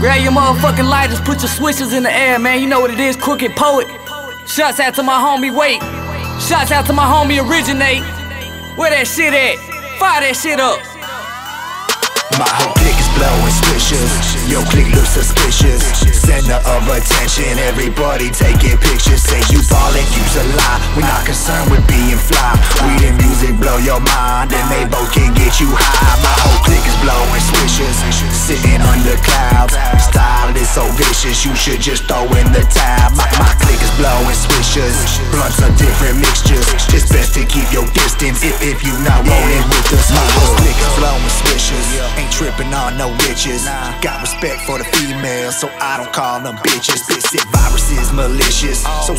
Grab your motherfucking lighters, put your swishers in the air, man. You know what it is, crooked poet. Shouts out to my homie Wait. Shouts out to my homie Originate. Where that shit at? Fire that shit up. My whole clique is blowing swishers. Your clique looks suspicious. Center of attention, everybody taking pictures. Say you ballin', use a lie. We're not concerned with being fly. We the music blow your mind, and they both can get you high. My whole clique is blowing swishers. Sitting under clouds. So vicious, you should just throw in the towel. My, my clique is blowing swishers. Blunts are different mixtures. It's best to keep your distance if, if you not rolling with us. My whole clique is blowing swishers. Ain't tripping on no riches. Got respect for the females, so I don't call them bitches. This shit virus is malicious, oh. so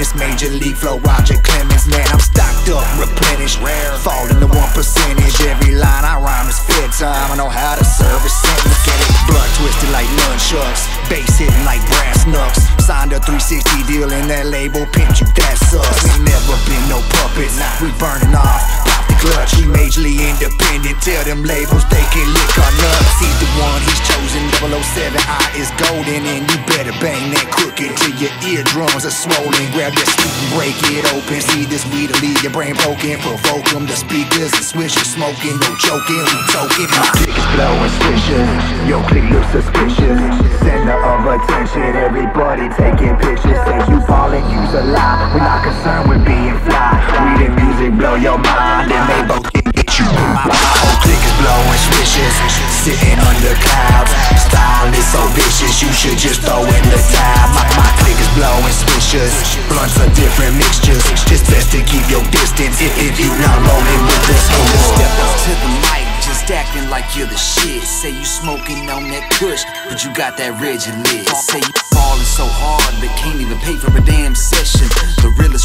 no. Major league flow, Roger Clemens. Man, I'm stocked up, replenished. Fall in the one percentage. Every line I rhyme is fed time. I know how to serve a sentence. Get it blood twisted like nunchucks. Bass hitting like brass knucks. Signed a 360 deal in that label, pimped you, that's us. Ain't never been no puppets, we burning off. Clutch, he majorly independent. Tell them labels they can lick our nuts. He's the one, he's chosen. 007 I is golden, and you better bang that crooked till your eardrums are swollen. Grab that sweet and break it open. See this weed'll leave your brain broken. Provoke them, the speakers and swishers smoking, no joking. We token. My click is blowing swishers. Your click looks suspicious. Center of attention, everybody taking pictures. Say you ballin', use a lie. We're not concerned with being. We the music blow your mind, and they both can get you. My, my whole clique is blowing swishers, sitting under clouds. Style is so vicious, you should just throw in the towel. My, my clique is blowing swishers, blunts are different mixtures. It's best to keep your distance if, if you not rolling with us. Step up to the mic, just acting like you're the shit. Say you smoking on that kush, but you got that rigid lid. Say you falling so hard they can't even pay for a damn session.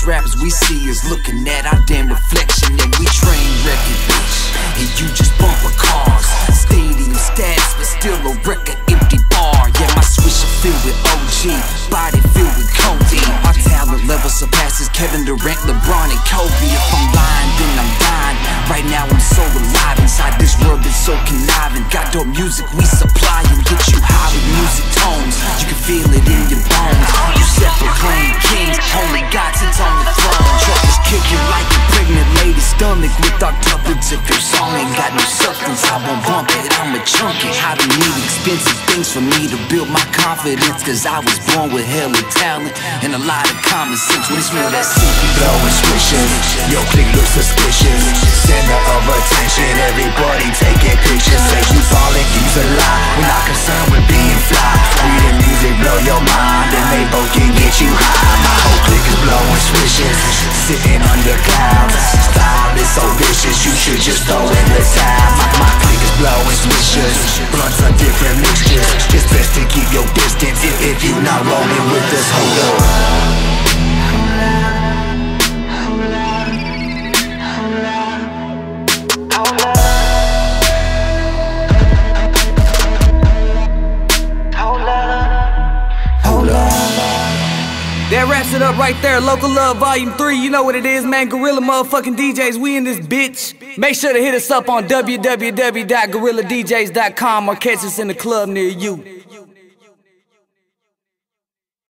Rappers we see is looking at our damn reflection. Yeah, we train record, bitch, and you just bumper cars. Stadium stats, but still a record empty bar. Yeah, my swisher filled with OG, body filled with codeine. Our talent level surpasses Kevin Durant, LeBron, and Kobe. If I'm lying, then I'm dying. Right now I'm so alive inside this world that's so conniving. Got dope music we supply you it. I'ma chunk it. I don't need expensive things for me to build my confidence. Cause I was born with hell hella talent and a lot of common sense. When it's real, that's simple. blowing swishers. Your clique looks suspicious. Center of attention, everybody taking pictures. Say you ballin', use a lie. We're not concerned with being fly. We the music blow your mind, and they both can get you high. My whole clique is blowing swishers, sitting under clouds. Style is so vicious, you should just throw in the towel. Blowing swishers. Blunts are different mixtures. It's best to keep your distance if, if you not rolling with us. That wraps it up right there. Local Love Volume 3. You know what it is, man. Gorilla motherfucking DJs. We in this bitch. Make sure to hit us up on www.gorilladjs.com or catch us in the club near you.